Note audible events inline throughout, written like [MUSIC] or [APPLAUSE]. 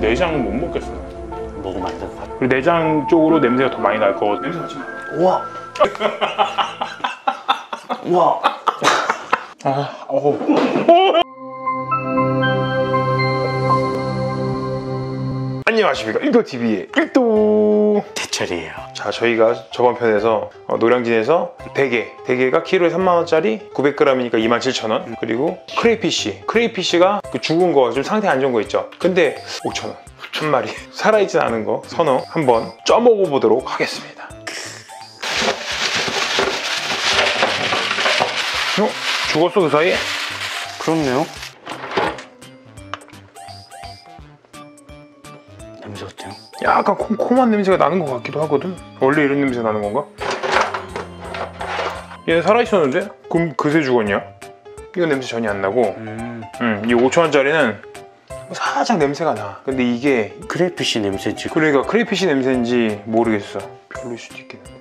내장은 못 먹겠어. 먹으면 안 될 것 같아. 그리고 내장 쪽으로 냄새가 더 많이 날 거거든. 냄새 맡지 마. 우와. [LAUGHS] 우와. 아, 어우. 안녕하십니까. 일도TV의 일도. 대철이에요. 자, 저희가 저번 편에서 어, 노량진에서 대게, 대게가 키로에 3만원짜리 900g이니까 27,000원. 그리고 크레이피쉬, 크레이피쉬가 그 죽은 거, 좀 상태 안 좋은 거 있죠. 근데 5,000원. 한 마리. [LAUGHS] 살아있진 않은 거, 선어 한번 쪄먹어 보도록 하겠습니다. 어? 죽었어, 그 사이에? 그렇네요. 약간 콤콤한 냄새가 나는 것 같기도 하거든. 원래 이런 냄새 나는 건가? 얘 살아있었는데? 그럼 그새 죽었냐? 이건 냄새 전혀 안 나고 음. 음, 이 5천원짜리는 살짝 냄새가 나. 근데 이게 crayfish 냄새지. 그러니까 crayfish 냄새인지 모르겠어. 별로일 수도 있겠는데.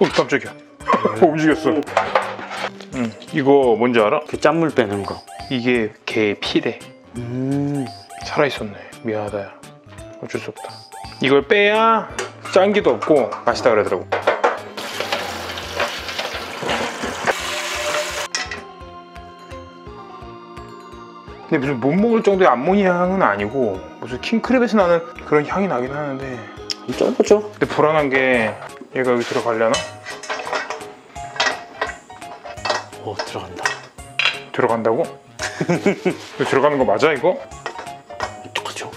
어 깜짝이야. 어, [LAUGHS] 움직였어. 음, 이거 뭔지 알아? 그 짠물 빼는 거. 이게 개 피래. 음. 살아있었네. 미안하다. 야. 어쩔 수 없다. 이걸 빼야 짠기도 없고 맛있다 그러더라고. 근데 무슨 못 먹을 정도의 암모니아 향은 아니고 무슨 킹크랩에서 나는 그런 향이 나긴 하는데 쪄보죠. 근데 불안한 게 얘가 여기 들어가려나? 오 들어간다. 들어간다고? 이거 들어가는 거 맞아 이거? 어떡하죠?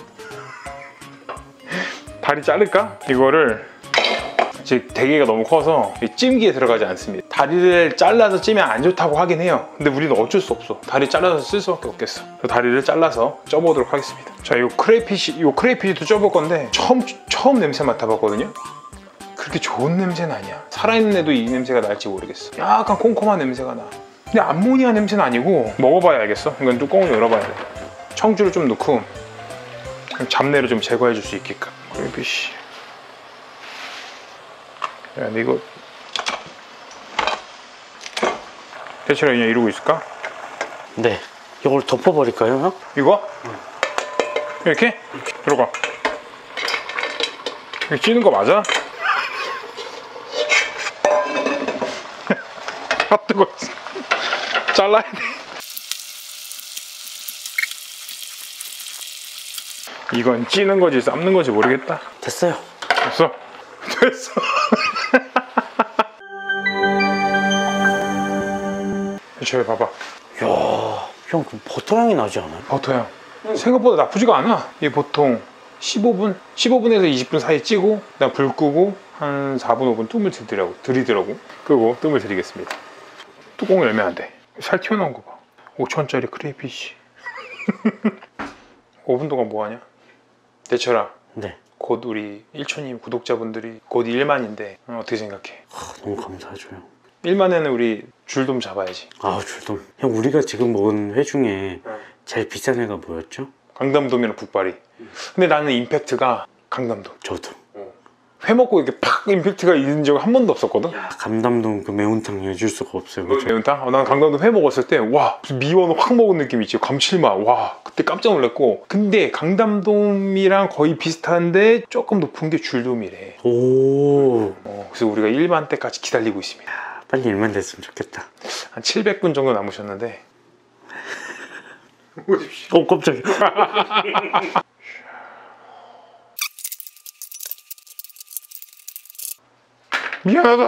다리 자를까? 이거를 즉 대게가 너무 커서 이 찜기에 들어가지 않습니다. 다리를 잘라서 찌면 안 좋다고 하긴 해요. 근데 우리는 어쩔 수 없어. 다리 잘라서 쓸 수밖에 없겠어. 다리를 잘라서 쪄보도록 하겠습니다. 자, 이 크레이피쉬, 이 크레이피쉬도 쪄볼 건데 처음 처음 냄새 맡아봤거든요. 그렇게 좋은 냄새는 아니야. 살아있는 애도 이 냄새가 날지 모르겠어. 약간 콩콩한 냄새가 나. 근데 암모니아 냄새는 아니고 먹어봐야 알겠어. 이건 뚜껑을 열어봐야 돼. 청주를 좀 넣고 잡내를 좀 제거해 줄 수 있게끔. 크레이피쉬. 야, 근데 이거 대체로 그냥 이러고 있을까? 네. 이걸 덮어버릴까요, 형? 이거? 이렇게? 들어가. 이거 찌는 거 맞아? 아 뜨거. 잘라야 돼. 이건 찌는 거지 삶는 거지 모르겠다. 됐어요. 됐어. [LAUGHS] 됐어. [LAUGHS] 저기 봐봐. 이야, 형, 그 버터 향이 나지 않아요? 버터향. 생각보다 나쁘지가 않아. 이게 보통 15분? 15분에서 20분 사이 찌고, 그다음 불 끄고, 한 4분, 5분 뜸을 들이더라고. 들이더라고. 끄고 뜸을 들이겠습니다. 뚜껑 열면 안 돼. 살 튀어나온 거 봐. 5천원짜리 크레이피쉬. [LAUGHS] 5분 동안 뭐 하냐? 대철아, 네. 곧 우리 1초님 구독자분들이 곧 1만인데, 어 떻게 생각해? 아, 너무 감사하죠, 형. 1만에는 우리 줄좀 잡아야지. 아, 줄돔. 형, 우리가 지금 먹은 회 중에 제일 비싼 회가 뭐였죠? 강담돔이랑 북발이. 근데 나는 임팩트가 강담돔. 저도. 회 먹고 이렇게 팍 임팩트가 있는 적은 한 번도 없었거든. 감담동 그 매운탕 해줄 수가 없어요. 그죠? 매운탕? 어, 난 강담도 회 먹었을 때, 와, 무슨 미원 확 먹은 느낌 있지. 감칠맛. 와, 그때 깜짝 놀랐고. 근데 강담돔이랑 거의 비슷한데 조금 높은 게 줄돔이래. 오, 어, 그래서 우리가 1만 때까지 기다리고 있습니다. 빨리 일만 됐으면 좋겠다. 한 700분 정도 남으셨는데. 보십시오. [LAUGHS] 어, 깜짝이야. [LAUGHS] 미안하다.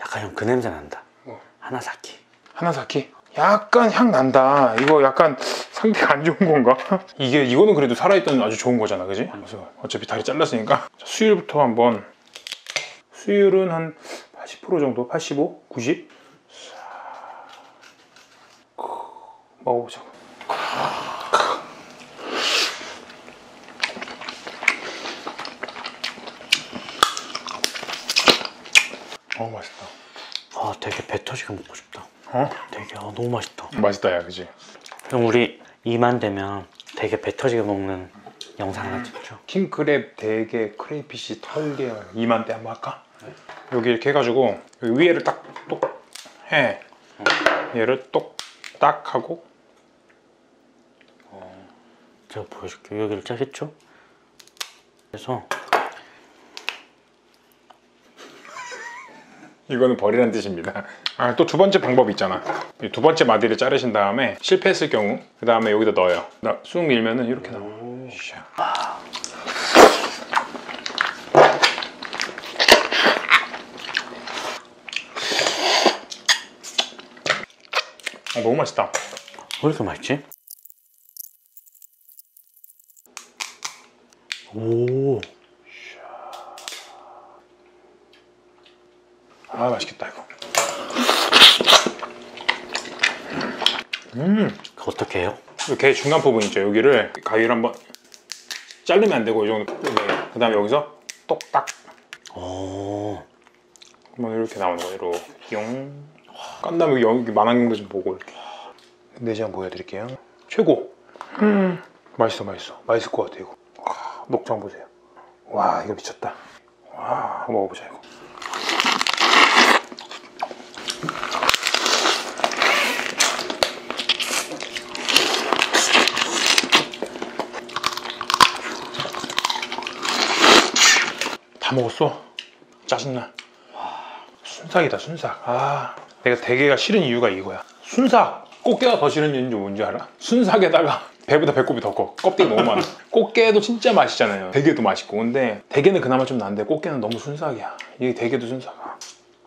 약간 형 그 냄새 난다. 뭐? 하나사키. 하나사키? 약간 향 난다. 이거 약간 상태가 안 좋은 건가? 이게 이거는 그래도 살아있던 아주 좋은 거잖아, 그지? 그래서 어차피 다리 잘랐으니까 자, 수율부터 한번 수율은 한 80% 정도, 85, 90. 자, 먹어보자. 어 맛있다. 아, 되게 배 터지게 먹고 싶다. 어? 되게 아, 너무 맛있다. 맛있다, 야, 그지? 형 우리 이만 되면 되게 배 터지게 먹는 영상 하나 찍죠. 킹크랩, 대게, 크레이피쉬, 털게 2만 대 한번 할까? 여기 이렇게 해가지고 여기 위에를 딱 똑 해. 얘를 똑딱 하고 제가 보여줄게요. 여기를 짜겠죠? 그래서 이거는 버리라는 뜻입니다. 아, 또 두 번째 방법이 있잖아. 이두 번째 마디를 자르신 다음에 실패했을 경우 그 다음에 여기다 넣어요. 나- 쑥 밀면은 이렇게 나와. 샤. 아, 너무 맛있다. 왜 이렇게 맛있지? 오, 아 맛있겠다 이거. 그 어떻게 해요? 이렇게 중간 부분 있죠. 여기를 가위로 한번 자르면 안 되고 이 정도. 네. 그다음에 여기서 똑딱 오, 뭐 이렇게 나오는 거예요. 이렇게 용. 깐 다음에 여기 만화경도 좀 보고 이렇게. 내장 보여드릴게요. 최고. 음. 맛있어, 맛있어. 맛있을 것 같아 이거. 와, 녹장 보세요. 와, 이거 미쳤다. 와, 먹어보자 이거. 다 먹었어. 짜증나. 순삭이다 순삭. 아 내가 대게가 싫은 이유가 이거야. 순삭! 꽃게가 더 싫은 이유는 뭔지 알아? 순삭에다가 [LAUGHS] 배보다 배꼽이 더 커. 껍데기 너무 많아. 꽃게도 진짜 맛있잖아요. 대게도 맛있고. 근데 대게는 그나마 좀 나은데 꽃게는 너무 순삭이야. 이게 대게도 순삭아.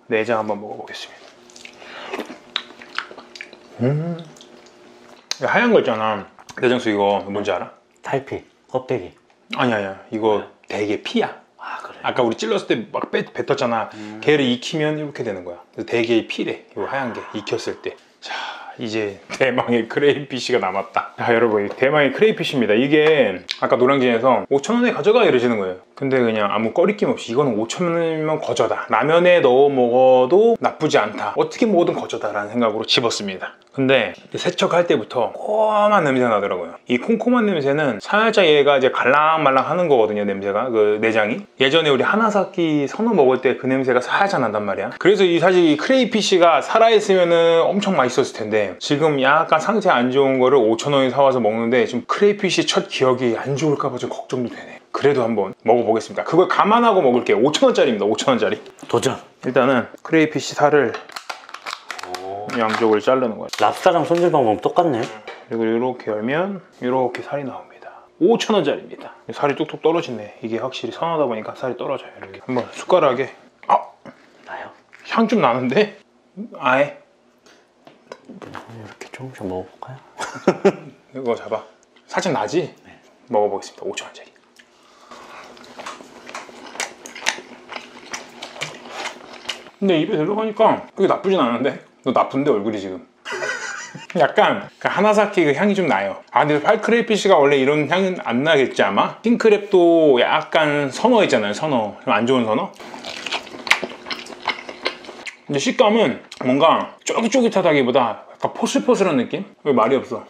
내장 한번 먹어보겠습니다. 음. 하얀 거 있잖아. 내장수 이거 뭔지 알아? 탈피, 껍데기. 아니 아니야. 이거 대게 피야 아. 아까 우리 찔렀을 때 막 뱉었잖아. 걔를 익히면 이렇게 되는 거야. 대게의 피래. 이거 하얀 게 익혔을 때. 자, 이제 대망의 크레이피쉬가 남았다. 자, 여러분, 이 대망의 크레이피쉬입니다. 이게 아까 노량진에서 5,000원에 가져가 이러시는 거예요. 근데 그냥 아무 꺼리낌 없이 이거는 5,000원이면 거저다. 라면에 넣어 먹어도 나쁘지 않다. 어떻게 먹어도 거저다 라는 생각으로 집었습니다. 근데 세척할 때부터 꼬만 냄새가 나더라고요. 이 콩콩한 냄새는 살짝 얘가 이제 갈랑말랑 하는 거거든요, 냄새가. 그 내장이. 예전에 우리 하나사키 선어 먹을 때 그 냄새가 살짝 난단 말이야. 그래서 이 사실 이 크레이피쉬가 살아있으면은 엄청 맛있었을 텐데 지금 약간 상태 안 좋은 거를 5,000원에 사와서 먹는데 지금 crayfish 첫 기억이 안 좋을까봐 좀 걱정도 되네. 그래도 한번 먹어보겠습니다. 그걸 감안하고 먹을게요. 5,000원짜리입니다. 5,000원짜리. 도전. 일단은 crayfish 살을 양쪽을 자르는 거예요. 랍스타랑 손질 방법 똑같네. 그리고 이렇게 열면 이렇게 살이 나옵니다. 5,000원짜리입니다. 살이 뚝뚝 떨어지네. 이게 확실히 선하다 보니까 살이 떨어져요. 이렇게 한번 숟가락에 아, 나요? 향 좀 나는데? 아예 이렇게 조금씩 먹어볼까요? [LAUGHS] 이거 잡아. 살짝 나지? 먹어보겠습니다. 5,000원짜리. 근데 입에 들어가니까 그게 나쁘진 않은데? 너 나쁜데 얼굴이 지금? [LAUGHS] 약간 그 하나사키 그 향이 좀 나요. 아 근데 팔크레이피쉬가 원래 이런 향은 안 나겠지 아마? 킹크랩도 약간 선어 있잖아요. 선어. 좀 안 좋은 선어? 근데 식감은 뭔가 쫄깃쫄깃하다기보다 약간 포슬포슬한 느낌? 왜 말이 없어?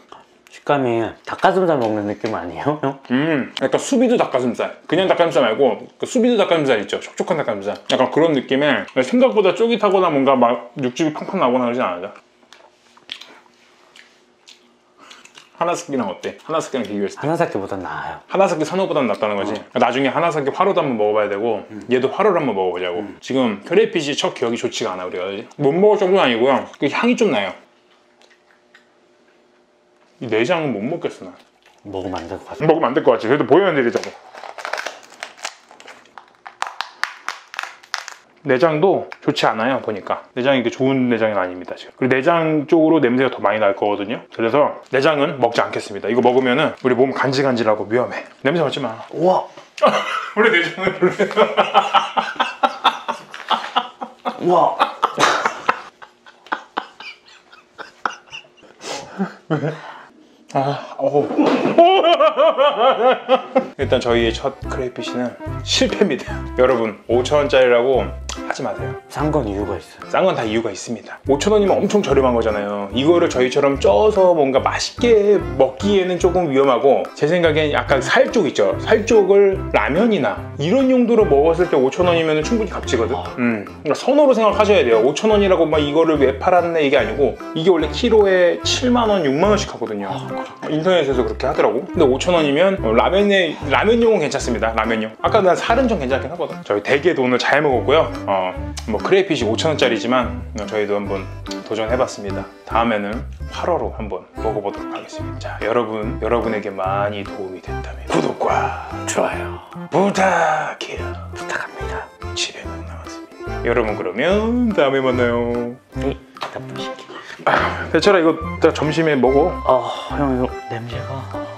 식감이 닭가슴살 먹는 느낌 아니에요, 형? 음, 약간 수비드 닭가슴살. 그냥 닭가슴살 말고 그 수비드 닭가슴살 있죠. 촉촉한 닭가슴살. 약간 그런 느낌에 생각보다 쫄깃하거나 뭔가 막 육즙이 팡팡 나거나 그러진 않아요. 하나스키랑 어때? 하나스키랑 비교했을 때. 하나사키보다 나아요. 하나사키 선호보다는 낫다는 거지. 나중에 하나사키 화로도 한번 먹어봐야 되고 얘도 화로를 한번 먹어보자고. 지금 크레이피쉬 첫 기억이 좋지가 않아 우리가. 못 먹을 정도는 아니고요. 그 향이 좀 나요. 이 내장은 못 먹겠어 나. 먹으면 안 될 것 같아요. 먹으면 안 될 것 같지. 그래도 보여드리자고. 내장도 좋지 않아요 보니까 내장이 이게 좋은 내장은 아닙니다 지금 그리고 내장 쪽으로 냄새가 더 많이 날 거거든요 그래서 내장은 먹지 않겠습니다 이거 먹으면 은 우리 몸 간질간질하고 위험해 냄새 맡지 마 우와! 원래 내장은 별로 우와! [LAUGHS] 아, 어우. [LAUGHS] 일단 저희의 첫 크레이피쉬는 실패입니다. 여러분, 5천원짜리라고 하지 마세요. 싼 건 이유가 있어요. 싼 건 다 이유가 있습니다. 5,000원이면 엄청 저렴한 거잖아요. 이거를 저희처럼 쪄서 뭔가 맛있게 먹기에는 조금 위험하고 제 생각엔 약간 살 쪽 있죠. 살 쪽을 라면이나 이런 용도로 먹었을 때 5,000원이면 충분히 값지거든. 음. 그러니까 선호로 생각하셔야 돼요. 5,000원이라고 막 이거를 왜 팔았네 이게 아니고 이게 원래 키로에 7만 원, 6만 원씩 하거든요. 인터넷에서 그렇게 하더라고. 근데 5,000원이면 라면에 라면용은 괜찮습니다. 라면용. 아까 난 살은 좀 괜찮긴 하거든. 저희 대게도 오늘 잘 먹었고요. 어, 뭐 크레이핏이 5,000원짜리지만 저희도 한번 도전해봤습니다. 다음에는 활어로 한번 먹어보도록 하겠습니다. 자, 여러분, 여러분에게 많이 도움이 됐다면 구독과 좋아요. 부탁해요. 부탁합니다. 집에 못 나왔습니다. 여러분 그러면 다음에 만나요. 이 나쁜 새끼. 대철아 이거 나 점심에 먹어. 아, 형 이거 냄새가